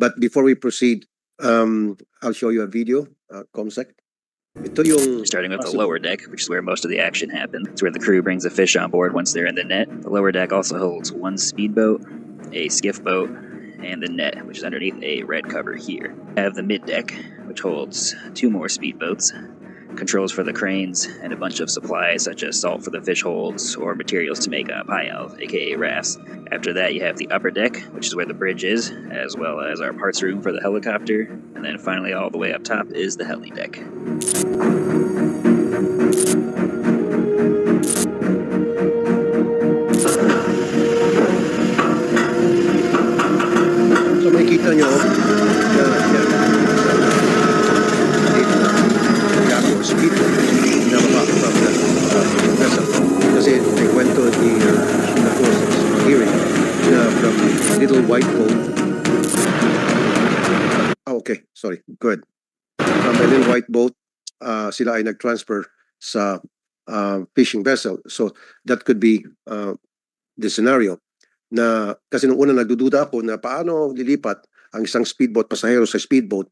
But before we proceed, um, I'll show you a video, uh, Comsec. Ito yung Starting with the lower deck, which is where most of the action happens. It's where the crew brings the fish on board once they're in the net. The lower deck also holds one speedboat, a skiff boat, and the net, which is underneath a red cover here. I have the mid deck, which holds two more speedboats, controls for the cranes, and a bunch of supplies such as salt for the fish holds or materials to make uh, payal, aka rafts. After that, you have the upper deck, which is where the bridge is, as well as our parts room for the helicopter. And then finally, all the way up top is the heli deck. Sorry. Good. The Little White Boat, uh, sila ay nag-transfer sa uh, fishing vessel. So that could be uh, the scenario na kasi nung una nagdududa ako na paano lilipat ang isang speedboat pasahero sa speedboat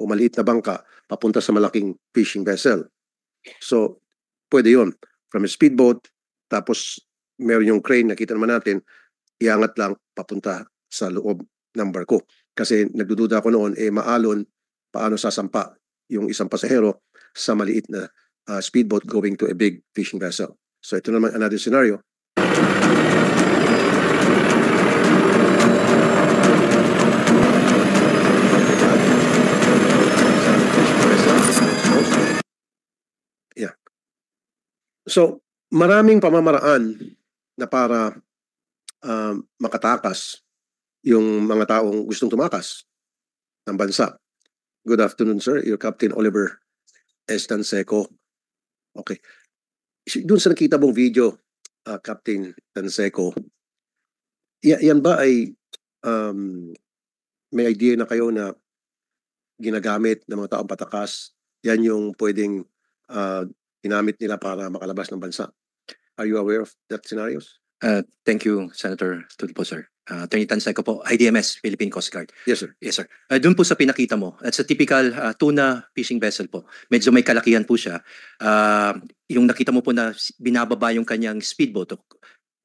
o maliit na bangka papunta sa malaking fishing vessel. So, pwede yon From a speedboat, tapos meron yung crane, nakita naman natin, iangat lang papunta sa loob ng barko. Kasi nagdududa ako noon, eh maalon, paano sasampa yung isang pasahero sa maliit na uh, speedboat going to a big fishing vessel. So, ito naman another scenario. Yeah. So, maraming pamamaraan na para um, makatakas yung mga taong gustong tumakas ng bansa. Good afternoon, sir. Your Captain Oliver Estanseko. Okay. Doon sa nakita mong video, uh, Captain Tanseco, ya- yan ba ay um, may idea na kayo na ginagamit ng mga taong patakas, yan yung pwedeng uh, ginamit nila para makalabas ng bansa. Are you aware of that scenarios? Uh, thank you, Senator Tulpo, sir. Uh, Attorney Tanseco po, IDMS, Philippine Coast Guard. Yes, sir. Yes, sir. Uh, doon po sa pinakita mo, that's a typical uh, tuna fishing vessel po. Medyo may kalakihan po siya. Uh, yung nakita mo po na binababa yung kanyang speedboat,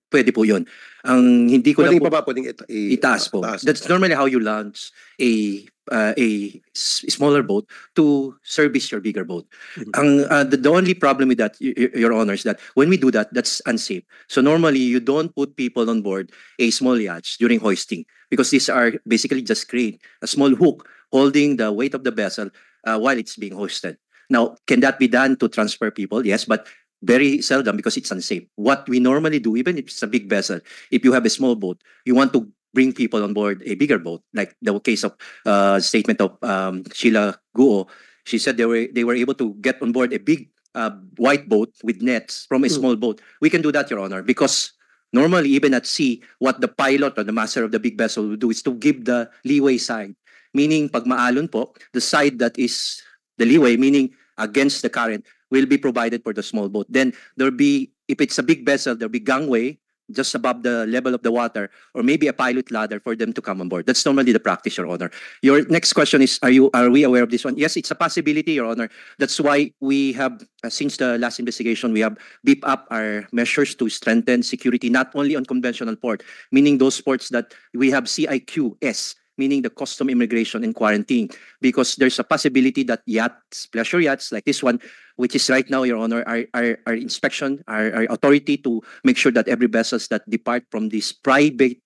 pwede po yun. Ang hindi ko lang Pwedeng po, pa ba? Pwedeng ita- i- itaas po. taas. That's normally how you launch a uh, a s- smaller boat to service your bigger boat. Mhm. Ang uh, the, the only problem with that, y- Your Honor, is that when we do that, that's unsafe. So normally you don't put people on board a small yacht during hoisting because these are basically just crane, a small hook holding the weight of the vessel uh, while it's being hoisted. Now, can that be done to transfer people? Yes, but very seldom because it's unsafe. What we normally do, even if it's a big vessel, if you have a small boat, you want to bring people on board a bigger boat, like the case of uh, statement of um, Sheila Guo. She said they were they were able to get on board a big uh, white boat with nets from a Hmm. small boat. We can do that, Your Honor, because normally even at sea, what the pilot or the master of the big vessel will do is to give the leeway side. Meaning, pag maalon po, the side that is the leeway, meaning against the current, will be provided for the small boat. Then there'll be, if it's a big vessel, there'll be gangway just above the level of the water, or maybe a pilot ladder for them to come on board. That's normally the practice, Your Honor. Your next question is, are you are we aware of this one? Yes, it's a possibility, Your Honor. That's why we have, uh, since the last investigation, we have beef up our measures to strengthen security, not only on conventional port, meaning those ports that we have CIQS, meaning the custom immigration and quarantine, because there's a possibility that yachts, pleasure yachts like this one, which is right now, Your Honor, our, our, our inspection, our, our authority to make sure that every vessels that depart from this private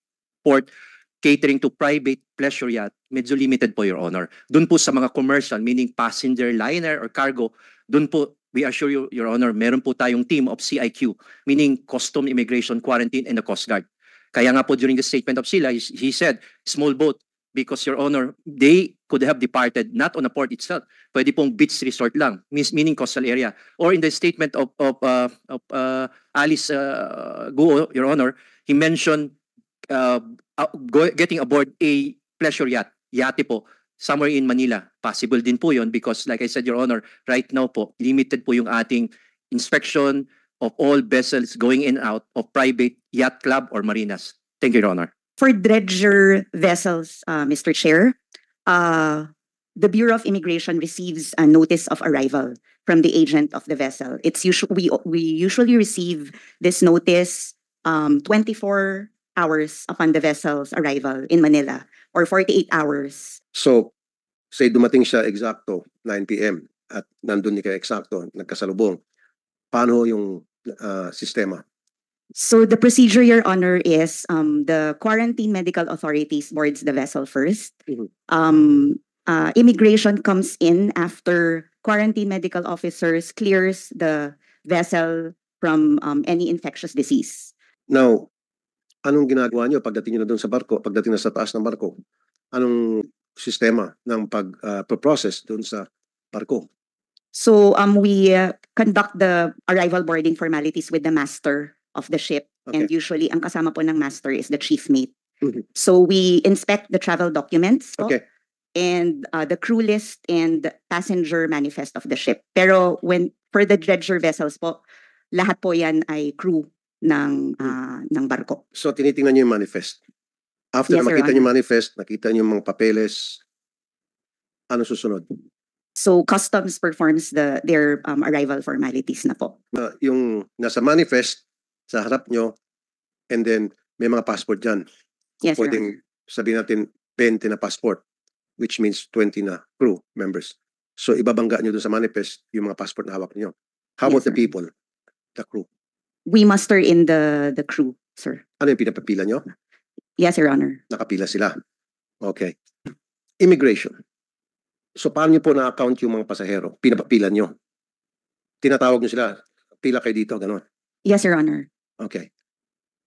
port catering to private pleasure yacht, medyo limited po, Your Honor. Doon po sa mga commercial, meaning passenger liner or cargo, doon po, we assure you, Your Honor, meron po tayong team of CIQ, meaning Custom Immigration Quarantine and the Coast Guard. Kaya nga po during the statement of Sila, he, he said, small boat, because Your Honor, they could have departed not on a port itself. Pwede pong beach resort lang, meaning coastal area. Or in the statement of, of, uh, of uh, Alice uh, Guo, Your Honor, he mentioned uh, go, getting aboard a pleasure yacht, yate po, somewhere in Manila. Possible din po yon because like I said, Your Honor, right now po, limited po yung ating inspection of all vessels going in and out of private yacht club or marinas. Thank you, Your Honor. For dredger vessels, uh, Mr. Chair, uh, the Bureau of Immigration receives a notice of arrival from the agent of the vessel. It's usually we we usually receive this notice um, 24 hours upon the vessel's arrival in Manila or 48 hours. So, say dumating siya eksakto 9 p.m. at nandun ni kayo eksakto, nagkasalubong. Paano yung ah, sistema? So the procedure, Your Honor, is um, the quarantine medical authorities boards the vessel 1st Mhm. Um, uh, immigration comes in after quarantine medical officers clears the vessel from um, any infectious disease. Now, anong ginagawa nyo pagdating nyo na doon sa barko, pagdating na sa taas ng barko? Anong sistema ng pag-process doon sa barko? So um, we uh, conduct the arrival boarding formalities with the master of the ship. And usually, ang kasama po ng master is the chief mate. Mhm. So we inspect the travel documents po, Okay. and uh, the crew list and passenger manifest of the ship. Pero when for the dredger vessels po, lahat po yan ay crew ng ah, ng barko. So, tinitingnan nyo yung manifest. After Yes, makita yung manifest, nakita yung mga papeles, ano susunod? So customs performs the their um, arrival formalities na po. Na yung nasa manifest, sa harap nyo, and then may mga passport dyan. Yes, Your. Pwedeng sabihin natin 20 na passport, which means 20 na crew members. So, ibabangga nyo doon sa manifest yung mga passport na hawak nyo. How about Yes, the sir. people, the crew? We muster in the the crew, sir. Ano yung pinapapila nyo? Yes, Your Honor. nakapila sila. Okay. Immigration. So paano nyo po na-account yung mga pasahero? Pinapapila nyo. Tinatawag nyo sila, pila kayo dito, gano'n. Yes, Your Honor. Okay.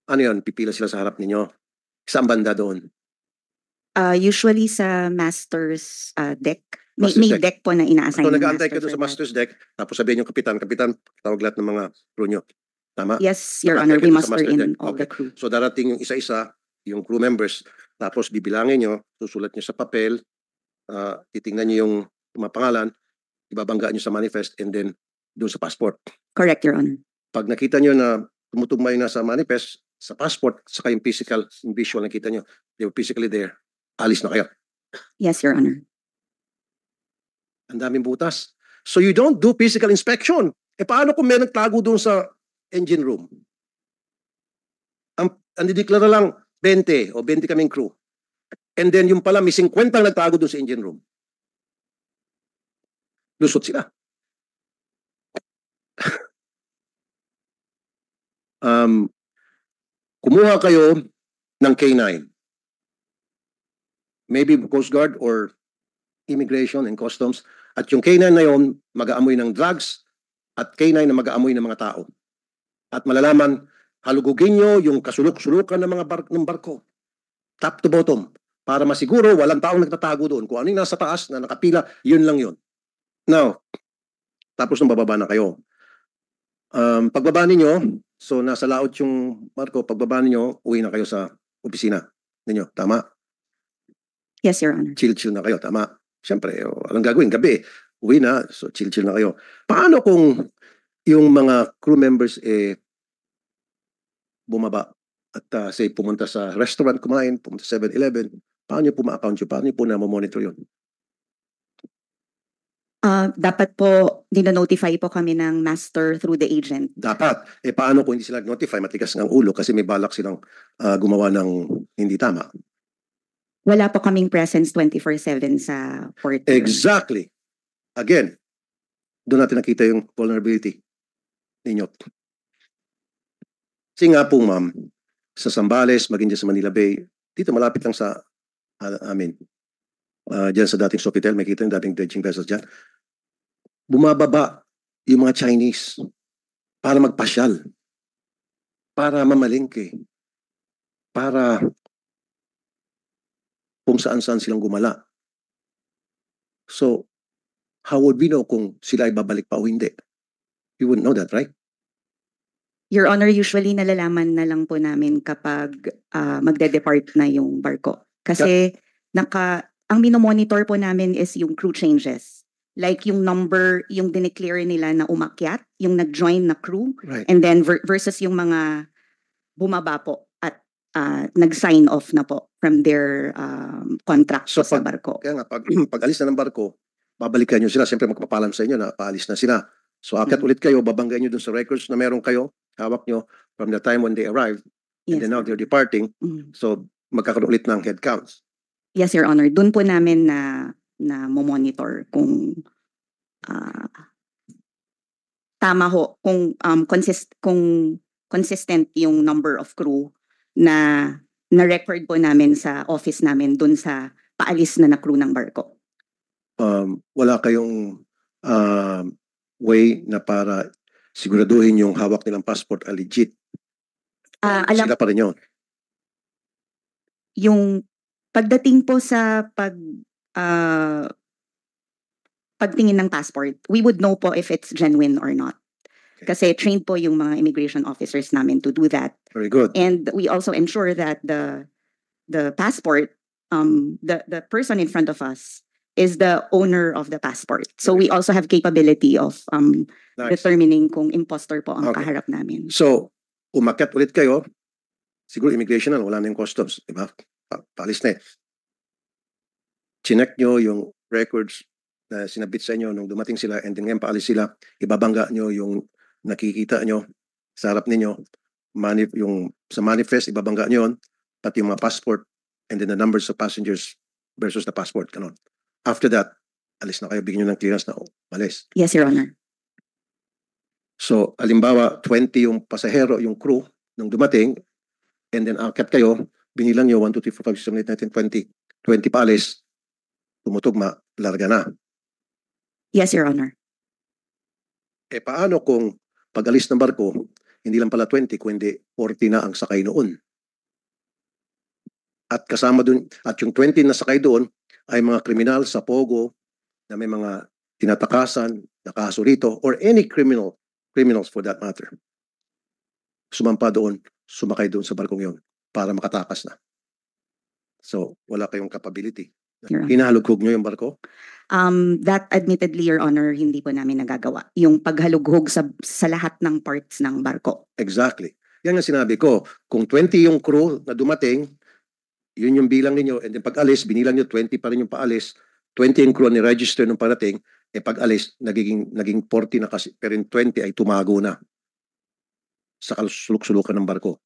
Ano yun? Pipila sila sa harap ninyo. Saan banda doon? Uh, usually sa master's uh, deck. May, Master's may deck. deck. po na ina-assign So nag-aantay ka doon sa master's deck, tapos sabihin yung kapitan, kapitan, tawag lahat ng mga crew nyo. Tama? Yes, Your Honor. We muster in deck. all the Okay. crew. So darating yung isa-isa, yung crew members, tapos bibilangin nyo, susulat nyo sa papel, ah, titingnan nyo yung mga pangalan, ibabangga nyo sa manifest, and then doon sa passport. Correct, Your Honor. pag nakita nyo na tumutugma yung nasa manifest, sa passport, saka yung physical, yung visual nakita nyo, they were physically there, alis na kayo. Yes, Your Honor. Ang daming butas. So you don't do physical inspection. E paano kung may nagtago doon sa engine room? Ang, ang dideklara lang 20 o 20 kaming crew. And then yung pala may 50 ang nagtago doon sa engine room. Lusot sila. Um, kumuha kayo ng K9. Maybe Coast Guard or Immigration and Customs. At yung K9 na yon mag-aamoy ng drugs at K9 na mag-aamoy ng mga tao. At malalaman, halugugin nyo yung kasulok-sulukan ng mga bar- ng barko. Top to bottom. Para masiguro walang taong nagtatago doon. Kung ano yung nasa taas na nakapila, yun lang yun. Now, tapos nung bababa na kayo. Um, pagbaba ninyo, so nasa laot yung barko, pagbaba ninyo, uwi na kayo sa opisina ninyo. Tama? Yes, Your Honor. chill-chill na kayo, tama? Siyempre, oh, anong gagawin? Gabi, uwi na, so chill-chill na kayo. Paano kung yung mga crew members eh bumaba at uh, say pumunta sa restaurant kumain, pumunta sa 7-Eleven, paano nyo po ma-account yun? Paano nyo po na-monitor yun? Uh, dapat po, dino-notify po kami ng master through the agent. Dapat. Eh paano kung hindi sila notify, matigas ng ulo kasi may balak silang ah, gumawa ng hindi tama? Wala po kaming presence 24-7 sa Honor. Exactly. Again, doon natin nakita yung vulnerability ninyo. Kasi nga po ma'am, sa Sambales, maging dyan sa Manila Bay, dito malapit lang sa ah, amin. Ah, dyan sa dating Sofitel, may kita yung dating dredging vessels dyan. Bumababa yung mga Chinese para magpasyal, para mamalingke, para kung saan-saan silang gumala. So, how would we know kung sila ay babalik pa o hindi? We wouldn't know that, right? Your Honor, usually nalalaman na lang po namin kapag ah, magde-depart na yung barko. Kasi naka, ang minomonitor po namin is yung crew changes. Like yung number, yung dineclare nila na umakyat, yung nag-join na crew, Right. and then ver- versus yung mga bumaba po at ah, nag-sign off na po from their um, contract So sa pag- barko. Kaya nga, pag, pag alis na ng barko, babalikan nyo sila. Siyempre magpapalam sa inyo na paalis na sila. So akyat Mm. ulit kayo, babanggay nyo dun sa records na meron kayo, hawak nyo from the time when they arrived and Yes, then now they're departing. Mm. So magkakaroon ulit ng head counts. Yes, Your Honor. Doon po namin na na monitor kung ah, tama ho kung um consist kung consistent yung number of crew na na record po namin sa office namin doon sa paalis na na crew ng barko. Um, wala kayong um, way na para siguraduhin yung hawak nilang passport ay legit. Ah, alam Sila pa rin yun. yung pagdating po sa pag ah, pagtingin ng passport, we would know po if it's genuine or not. Kasi trained po yung mga immigration officers namin to do that. Very good. And we also ensure that the the passport, um, the the person in front of us is the owner of the passport. So we also have capability of um Nice. determining kung impostor po ang Okay. kaharap namin. So, umakyat ulit kayo, siguro immigration na, wala na yung customs, di ba? Pa paalis na eh. Chinek nyo yung records na sinabit sa inyo nung dumating sila and then ngayon paalis sila, ibabangga nyo yung nakikita nyo sa harap ninyo, mani yung sa manifest, ibabangga nyo yun, pati yung mga passport and then the numbers of passengers versus the passport, kanon. After that, alis na kayo, bigyan nyo ng clearance na, oh, alis. Yes, Your Honor. So, alimbawa, 20 yung pasahero, yung crew, nung dumating, and then akyat kayo, binilang nyo 1, 2, 3, 4, 5, 6, 7, 8, 9, 10, 20. 20 paalis, tumutugma, larga na. Yes, Your Honor. Eh paano kung pag-alis ng barko, hindi lang pala 20, kundi 40 na ang sakay noon? At kasama dun, at yung 20 na sakay doon ay mga kriminal sa Pogo na may mga tinatakasan, nakaso rito, or any criminal, criminals for that matter. Sumampa doon, sumakay doon sa barkong yon para makatakas na. So, wala kayong capability. Your Honor. Nyo yung barko? Um, that admittedly, Your Honor, hindi po namin nagagawa. Yung paghalughog sa, sa lahat ng parts ng barko. Exactly. Yan ang sinabi ko. Kung 20 yung crew na dumating, yun yung bilang ninyo. And then pag alis, binilang nyo 20 pa rin yung paalis. 20 yung crew ni register nung parating. Eh pag alis, nagiging, naging 40 na kasi. Pero yung 20 ay tumago na sa kasuluk-sulukan ng barko.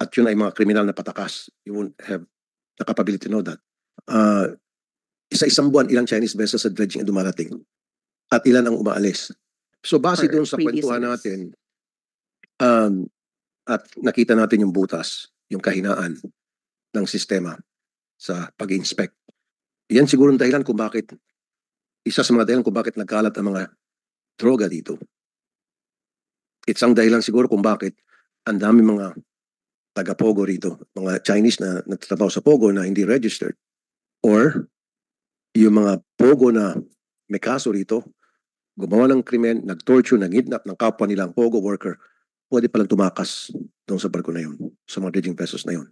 At yun ay mga kriminal na patakas. You won't have the capability to know that. Uh, isa-isang buwan, ilang Chinese vessels sa dredging ang dumarating. At ilan ang umaalis. So base doon sa kwentuhan natin, um, at nakita natin yung butas, yung kahinaan ng sistema sa pag-inspect. Yan siguro ang dahilan kung bakit, isa sa mga dahilan kung bakit nagkalat ang mga droga dito. It's ang dahilan siguro kung bakit ang dami mga taga-Pogo rito, mga Chinese na nagtatrabaho sa Pogo na hindi registered. Or yung mga Pogo na may kaso rito, gumawa ng krimen, nag-torture, nag-kidnap ng kapwa nilang Pogo worker, pwede palang tumakas doon sa barko na yun, sa mga dredging vessels na yun.